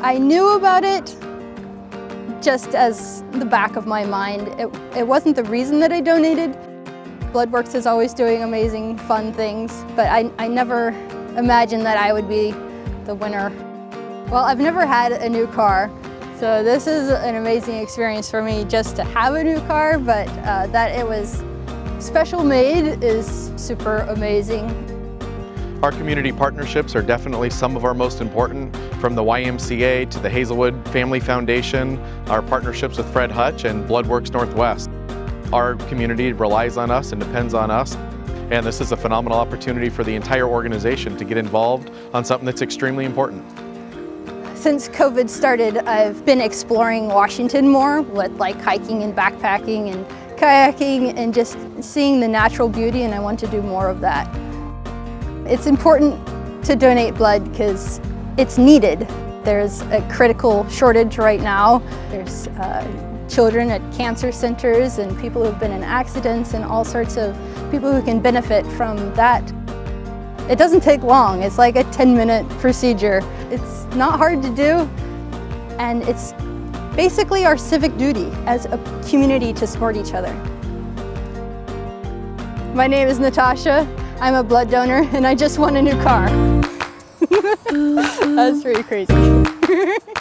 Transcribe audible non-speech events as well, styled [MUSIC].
I knew about it just as the back of my mind. It, it wasn't the reason that I donated. Bloodworks is always doing amazing, fun things, but I, I never imagined that I would be the winner. Well, I've never had a new car, so this is an amazing experience for me just to have a new car, but uh, that it was special made is super amazing. Our community partnerships are definitely some of our most important, from the YMCA to the Haselwood Family Foundation, our partnerships with Fred Hutch and Bloodworks Northwest. Our community relies on us and depends on us, and this is a phenomenal opportunity for the entire organization to get involved on something that's extremely important. Since COVID started, I've been exploring Washington more with like hiking and backpacking and kayaking and just seeing the natural beauty and I want to do more of that. It's important to donate blood because it's needed. There's a critical shortage right now. There's uh, children at cancer centers and people who've been in accidents and all sorts of people who can benefit from that. It doesn't take long. It's like a 10 minute procedure. It's not hard to do and it's basically our civic duty as a community to support each other. My name is Natasha. I'm a blood donor and I just won a new car. [LAUGHS] That's pretty crazy. [LAUGHS]